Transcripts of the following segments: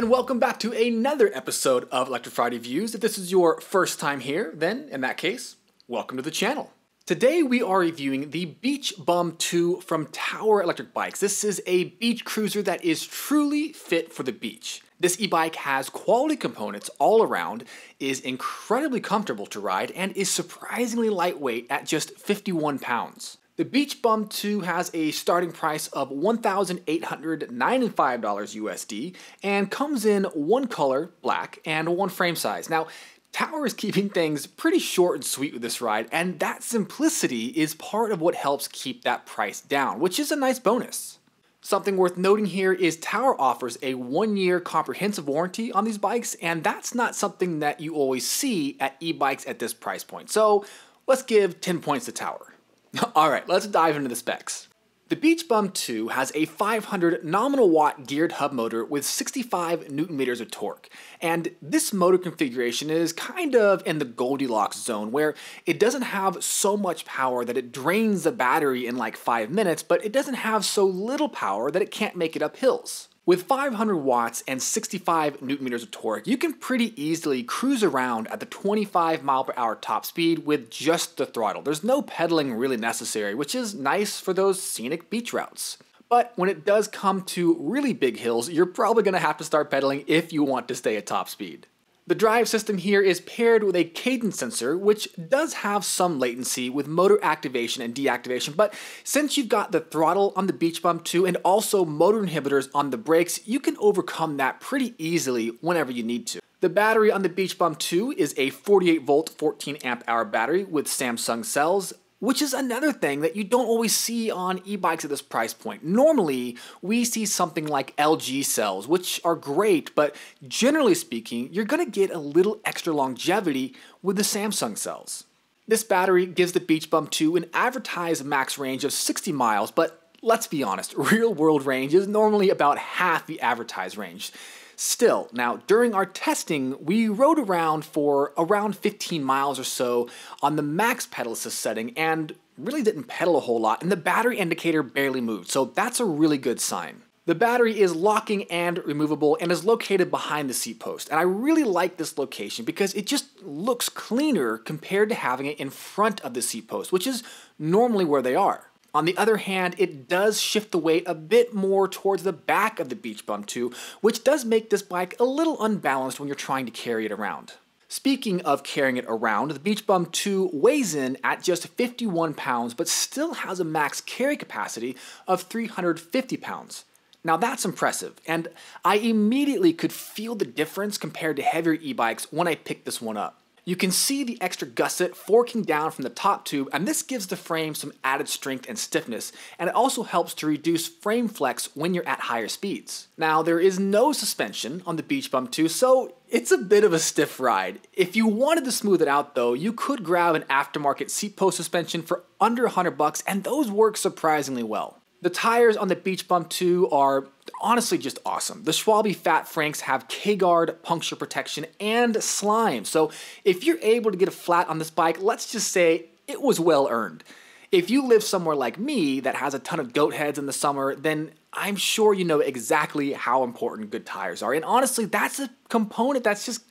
and welcome back to another episode of Electrified Reviews. If this is your first time here, then in that case, welcome to the channel. Today we are reviewing the Beach Bum 2 from Tower Electric Bikes. This is a beach cruiser that is truly fit for the beach. This e-bike has quality components all around, is incredibly comfortable to ride, and is surprisingly lightweight at just 51 pounds. The Beach Bum 2 has a starting price of $1,895 USD and comes in one color, black, and one frame size. Now, Tower is keeping things pretty short and sweet with this ride, and that simplicity is part of what helps keep that price down, which is a nice bonus. Something worth noting here is Tower offers a one year comprehensive warranty on these bikes, and that's not something that you always see at e bikes at this price point. So let's give 10 points to Tower. Alright, let's dive into the specs. The Beach Bum 2 has a 500 nominal watt geared hub motor with 65 newton meters of torque. And this motor configuration is kind of in the Goldilocks zone where it doesn't have so much power that it drains the battery in like 5 minutes, but it doesn't have so little power that it can't make it up hills. With 500 watts and 65 newton meters of torque, you can pretty easily cruise around at the 25 mile per hour top speed with just the throttle. There's no pedaling really necessary, which is nice for those scenic beach routes. But when it does come to really big hills, you're probably going to have to start pedaling if you want to stay at top speed. The drive system here is paired with a cadence sensor, which does have some latency with motor activation and deactivation, but since you've got the throttle on the Beach Bum 2 and also motor inhibitors on the brakes, you can overcome that pretty easily whenever you need to. The battery on the Beach Bum 2 is a 48 volt 14 amp hour battery with Samsung cells, which is another thing that you don't always see on e-bikes at this price point. Normally, we see something like LG cells, which are great, but generally speaking, you're gonna get a little extra longevity with the Samsung cells. This battery gives the Beach Bum 2 an advertised max range of 60 miles, but let's be honest, real world range is normally about half the advertised range. Still, now during our testing, we rode around for around 15 miles or so on the max pedal assist setting and really didn't pedal a whole lot, and the battery indicator barely moved, so that's a really good sign. The battery is locking and removable and is located behind the seat post. And I really like this location because it just looks cleaner compared to having it in front of the seat post, which is normally where they are. On the other hand, it does shift the weight a bit more towards the back of the Beach Bum 2, which does make this bike a little unbalanced when you're trying to carry it around. Speaking of carrying it around, the Beach Bum 2 weighs in at just 51 pounds, but still has a max carry capacity of 350 pounds. Now that's impressive, and I immediately could feel the difference compared to heavier e-bikes when I picked this one up. You can see the extra gusset forking down from the top tube and this gives the frame some added strength and stiffness and it also helps to reduce frame flex when you're at higher speeds. Now there is no suspension on the Beach Bum 2 so it's a bit of a stiff ride. If you wanted to smooth it out though, you could grab an aftermarket seat post suspension for under 100 bucks and those work surprisingly well. The tires on the Beach Bum 2 are honestly just awesome. The Schwalbe Fat Franks have K-Guard puncture protection and slime. So if you're able to get a flat on this bike, let's just say it was well earned. If you live somewhere like me that has a ton of goat heads in the summer, then I'm sure you know exactly how important good tires are. And honestly, that's a component that's just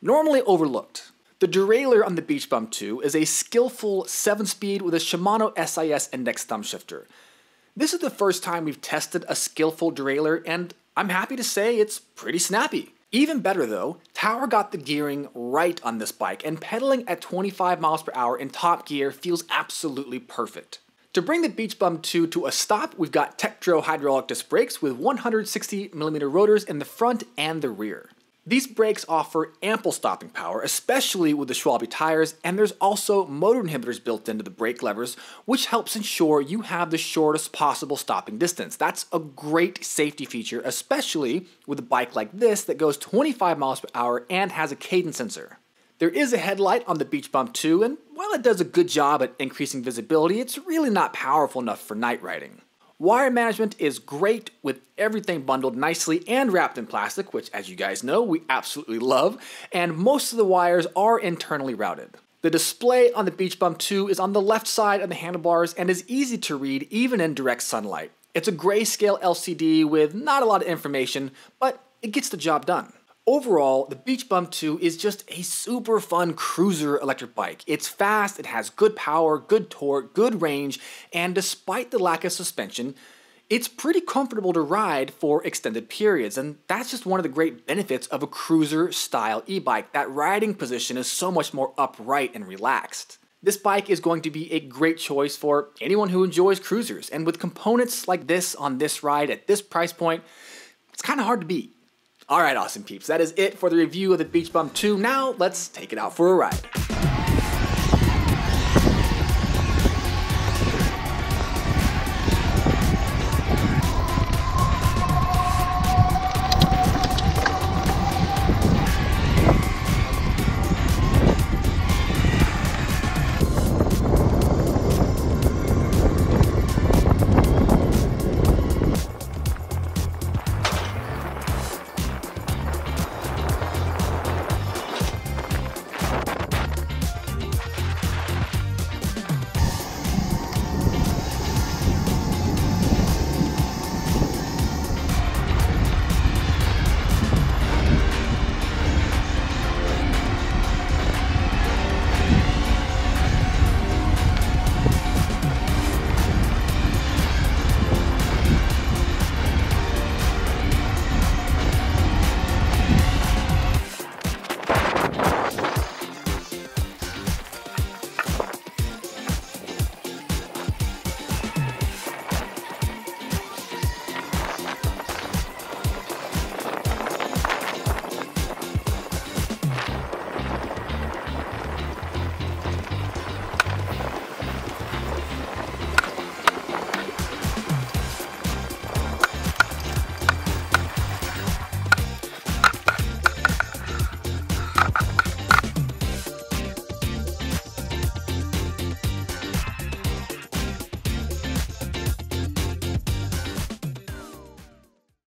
normally overlooked. The derailleur on the Beach Bum 2 is a skillful 7-speed with a Shimano SIS index thumb shifter. This is the first time we've tested a skillful derailleur, and I'm happy to say it's pretty snappy. Even better though, Tower got the gearing right on this bike, and pedaling at 25 miles per hour in top gear feels absolutely perfect. To bring the Beach Bum 2 to a stop, we've got Tektro hydraulic disc brakes with 160mm rotors in the front and the rear. These brakes offer ample stopping power, especially with the Schwalbe tires, and there's also motor inhibitors built into the brake levers, which helps ensure you have the shortest possible stopping distance. That's a great safety feature, especially with a bike like this that goes 25 miles per hour and has a cadence sensor. There is a headlight on the Beach Bum 2, and while it does a good job at increasing visibility, it's really not powerful enough for night riding. Wire management is great with everything bundled nicely and wrapped in plastic, which as you guys know, we absolutely love, and most of the wires are internally routed. The display on the Beach Bum 2 is on the left side of the handlebars and is easy to read even in direct sunlight. It's a grayscale LCD with not a lot of information, but it gets the job done. Overall, the Beach Bum 2 is just a super fun cruiser electric bike. It's fast, it has good power, good torque, good range, and despite the lack of suspension, it's pretty comfortable to ride for extended periods, and that's just one of the great benefits of a cruiser style e-bike. That riding position is so much more upright and relaxed. This bike is going to be a great choice for anyone who enjoys cruisers, and with components like this on this ride at this price point, it's kind of hard to beat. Alright awesome peeps, that is it for the review of the Beach Bum 2. Now let's take it out for a ride.